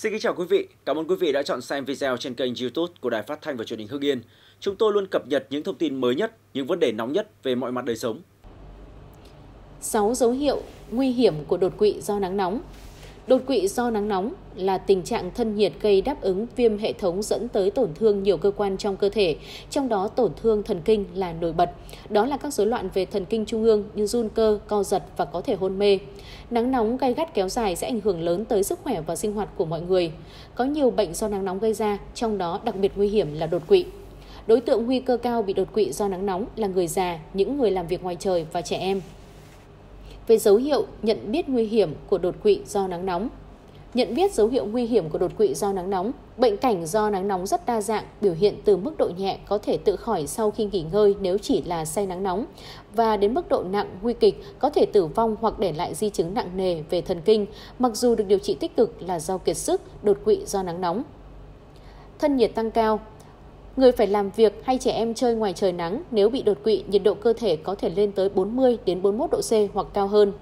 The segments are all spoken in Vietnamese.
Xin kính chào quý vị, cảm ơn quý vị đã chọn xem video trên kênh youtube của Đài Phát Thanh và Truyền hình Hưng Yên. Chúng tôi luôn cập nhật những thông tin mới nhất, những vấn đề nóng nhất về mọi mặt đời sống. 6 dấu hiệu nguy hiểm của đột quỵ do nắng nóng Đột quỵ do nắng nóng là tình trạng thân nhiệt gây đáp ứng viêm hệ thống dẫn tới tổn thương nhiều cơ quan trong cơ thể, trong đó tổn thương thần kinh là nổi bật. Đó là các rối loạn về thần kinh trung ương như run cơ, co giật và có thể hôn mê. Nắng nóng gay gắt kéo dài sẽ ảnh hưởng lớn tới sức khỏe và sinh hoạt của mọi người. Có nhiều bệnh do nắng nóng gây ra, trong đó đặc biệt nguy hiểm là đột quỵ. Đối tượng nguy cơ cao bị đột quỵ do nắng nóng là người già, những người làm việc ngoài trời và trẻ em về dấu hiệu nhận biết nguy hiểm của đột quỵ do nắng nóng. Nhận biết dấu hiệu nguy hiểm của đột quỵ do nắng nóng. Bệnh cảnh do nắng nóng rất đa dạng, biểu hiện từ mức độ nhẹ có thể tự khỏi sau khi nghỉ ngơi nếu chỉ là say nắng nóng và đến mức độ nặng nguy kịch có thể tử vong hoặc để lại di chứng nặng nề về thần kinh, mặc dù được điều trị tích cực là do kiệt sức, đột quỵ do nắng nóng. Thân nhiệt tăng cao, Người phải làm việc hay trẻ em chơi ngoài trời nắng nếu bị đột quỵ, nhiệt độ cơ thể có thể lên tới 40 đến 41 độ C hoặc cao hơn.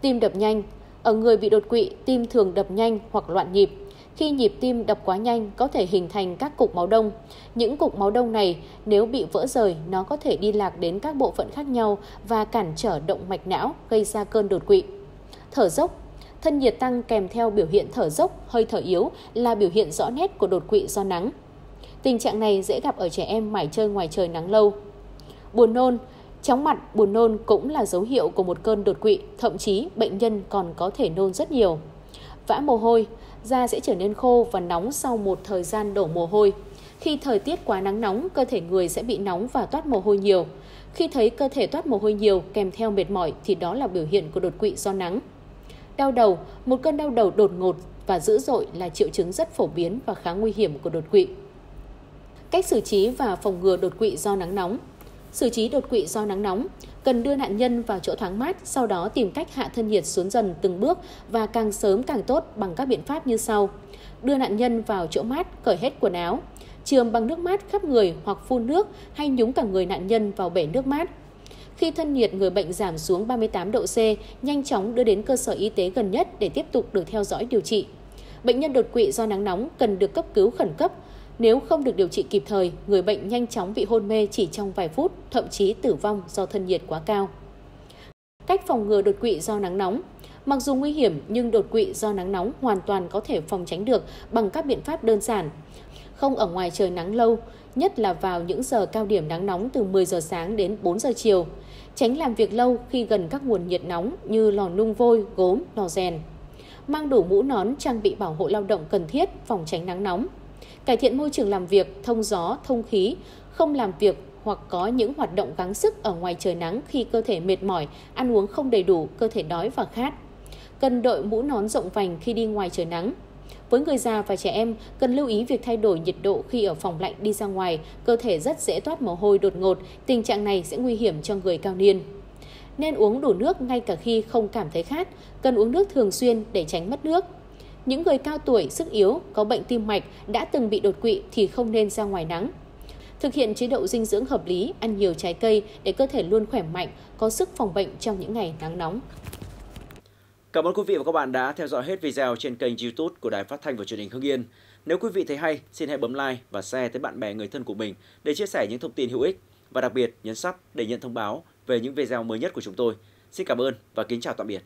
Tim đập nhanh, ở người bị đột quỵ, tim thường đập nhanh hoặc loạn nhịp. Khi nhịp tim đập quá nhanh có thể hình thành các cục máu đông. Những cục máu đông này nếu bị vỡ rời, nó có thể đi lạc đến các bộ phận khác nhau và cản trở động mạch não, gây ra cơn đột quỵ. Thở dốc Thân nhiệt tăng kèm theo biểu hiện thở dốc, hơi thở yếu là biểu hiện rõ nét của đột quỵ do nắng. Tình trạng này dễ gặp ở trẻ em mải chơi ngoài trời nắng lâu. Buồn nôn Chóng mặt, buồn nôn cũng là dấu hiệu của một cơn đột quỵ, thậm chí bệnh nhân còn có thể nôn rất nhiều. Vã mồ hôi, da sẽ trở nên khô và nóng sau một thời gian đổ mồ hôi. Khi thời tiết quá nắng nóng, cơ thể người sẽ bị nóng và toát mồ hôi nhiều. Khi thấy cơ thể toát mồ hôi nhiều kèm theo mệt mỏi thì đó là biểu hiện của đột quỵ do nắng. Đau đầu, một cơn đau đầu đột ngột và dữ dội là triệu chứng rất phổ biến và khá nguy hiểm của đột quỵ. Cách xử trí và phòng ngừa đột quỵ do nắng nóng. Xử trí đột quỵ do nắng nóng, cần đưa nạn nhân vào chỗ thoáng mát, sau đó tìm cách hạ thân nhiệt xuống dần từng bước và càng sớm càng tốt bằng các biện pháp như sau. Đưa nạn nhân vào chỗ mát, cởi hết quần áo, chườm bằng nước mát khắp người hoặc phun nước hay nhúng cả người nạn nhân vào bể nước mát. Khi thân nhiệt người bệnh giảm xuống 38 độ C, nhanh chóng đưa đến cơ sở y tế gần nhất để tiếp tục được theo dõi điều trị. Bệnh nhân đột quỵ do nắng nóng cần được cấp cứu khẩn cấp, nếu không được điều trị kịp thời, người bệnh nhanh chóng bị hôn mê chỉ trong vài phút, thậm chí tử vong do thân nhiệt quá cao. Cách phòng ngừa đột quỵ do nắng nóng Mặc dù nguy hiểm nhưng đột quỵ do nắng nóng hoàn toàn có thể phòng tránh được bằng các biện pháp đơn giản. Không ở ngoài trời nắng lâu, nhất là vào những giờ cao điểm nắng nóng từ 10 giờ sáng đến 4 giờ chiều. Tránh làm việc lâu khi gần các nguồn nhiệt nóng như lò nung vôi, gốm, lò rèn. Mang đủ mũ nón trang bị bảo hộ lao động cần thiết phòng tránh nắng nóng cải thiện môi trường làm việc, thông gió, thông khí, không làm việc hoặc có những hoạt động gắng sức ở ngoài trời nắng khi cơ thể mệt mỏi, ăn uống không đầy đủ, cơ thể đói và khát. Cần đội mũ nón rộng vành khi đi ngoài trời nắng. Với người già và trẻ em, cần lưu ý việc thay đổi nhiệt độ khi ở phòng lạnh đi ra ngoài, cơ thể rất dễ toát mồ hôi đột ngột, tình trạng này sẽ nguy hiểm cho người cao niên. Nên uống đủ nước ngay cả khi không cảm thấy khát, cần uống nước thường xuyên để tránh mất nước. Những người cao tuổi, sức yếu, có bệnh tim mạch đã từng bị đột quỵ thì không nên ra ngoài nắng. Thực hiện chế độ dinh dưỡng hợp lý, ăn nhiều trái cây để cơ thể luôn khỏe mạnh, có sức phòng bệnh trong những ngày nắng nóng. Cảm ơn quý vị và các bạn đã theo dõi hết video trên kênh YouTube của Đài Phát thanh và Truyền hình Hưng Yên. Nếu quý vị thấy hay, xin hãy bấm like và share tới bạn bè người thân của mình để chia sẻ những thông tin hữu ích và đặc biệt nhấn sub để nhận thông báo về những video mới nhất của chúng tôi. Xin cảm ơn và kính chào tạm biệt.